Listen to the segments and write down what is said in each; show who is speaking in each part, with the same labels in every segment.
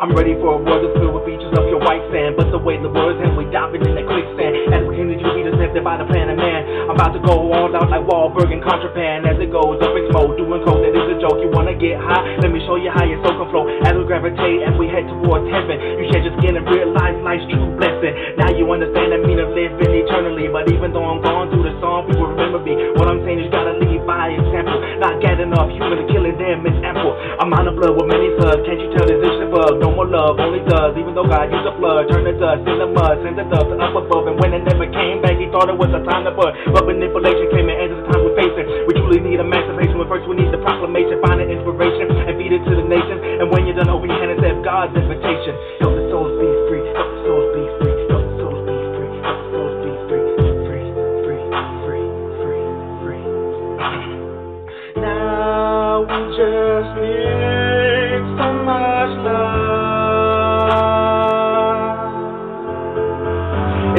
Speaker 1: I'm ready for a world that's filled with beaches of your white sand. But the way the words and we diving in that quicksand. As we continue to be deceptive by the plan of man. I'm about to go all out like Wahlberg and contraband. As it goes up in smoke, doing coke that is a joke. You wanna get high? Let me show you how your soul can flow. As we gravitate and we head towards heaven. You shed your skin and realize life's true blessing. Now you understand the meaning of living eternally. But even though I'm gone through the song, people remember me. What I'm saying is gotta lead by example. Not get enough human killing them is ample. I'm out of blood with many thugs. Can't you tell this bug? No more love, only does. Even though God used a flood, turn the dust in the mud, send the dust up above. And when it never came back, he thought it was a time to bud. But manipulation came and ended the time we're facing. We truly need emancipation, but first we need the proclamation, find the inspiration, and feed it to the nation. And when you're done, open your hand and accept God's invitation. Help the souls be free, the souls be free. Now we just need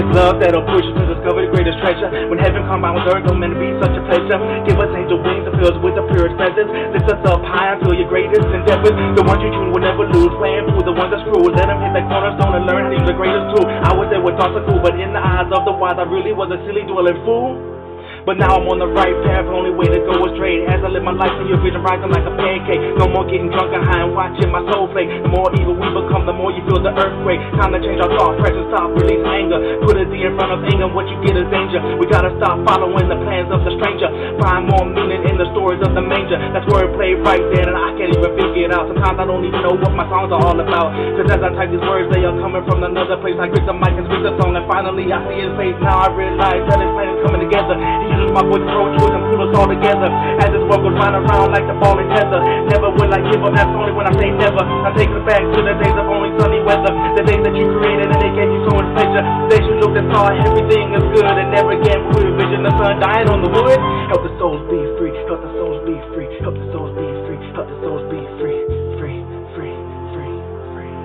Speaker 1: It's love that'll push you to discover the greatest treasure. When heaven combined with earth, don't meant to be such a pleasure. Give us angel wings that fill us with the purest presence. Lift us up high until your greatest endeavors. The ones you choose will never lose. Playing fool, the ones that's cruel. Let them hit that cornerstone and learn how to use the greatest tool. I was there with thoughts are cool, but in the eyes of the wise, I really was a silly dwelling fool. But now I'm on the right path, only way to go is straight. As I live my life in your vision, rising like a pancake. No more getting drunk and high and watching my soul play. The more evil we become, the more you feel the earthquake. Time to change our thought, press and stop, release anger. Put a D in front of anger, what you get is danger. We gotta stop following the plans of the stranger. Find more meaning in the stories of the manger. That's where it played right there, and I can't even figure it out. Sometimes I don't even know what my songs are all about. Cause as I type these words, they are coming from another place. I grip the mic and speak the song, and finally I see his face. Now I realize that his plan is coming together. He uses my voice to throw truth and pull us all together. As this world goes round and round like the ball and tether. Never will I give up, that's only when I say never. I take it back to the days of only sunny weather. The days that you created and they gave you so much pleasure. Days you looked and saw everything is good and never again will you vision the sun dying on the wood. Help the souls be free, help the souls be free, help the souls be free, help the souls be free, free, free, free, free.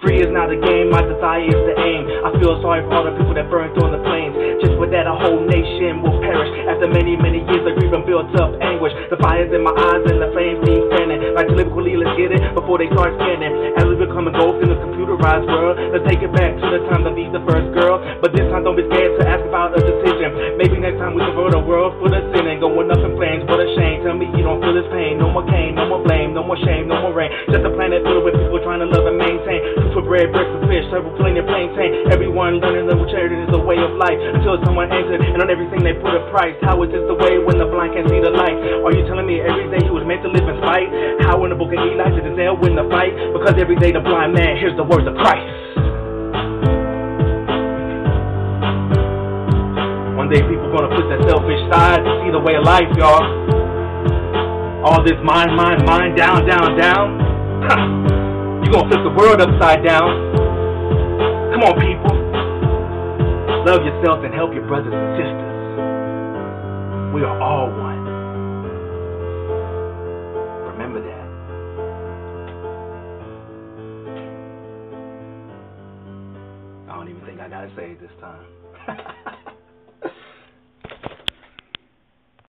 Speaker 1: Free is not a game, my desire is the aim. I feel sorry for all the people that burned on the flames. Just with that, a whole nation will perish. After many, many years of grief and built up anguish. The fires in my eyes and the flames keep fanning. Like politically, let's get it before they start scanning. As we become engulfed in the computerized world, let's take it back to the time to meet the first girl. But this time, don't be scared for fish, serve plain and plain tank. Everyone learning that charity is a way of life until someone entered and on everything they put a price. How is this the way when the blind can't see the light? Are you telling me every day he was meant to live in spite? How in the book of Eli did Israel win the fight? Because every day the blind man hears the words of Christ. One day people gonna put that selfish side to see the way of life, y'all. All this mind, mind, mind, down, down, down. you gonna flip the world upside down. Come on, people. Love yourself and help your brothers and sisters. We are all one. Remember that. I don't even think I gotta say it this time.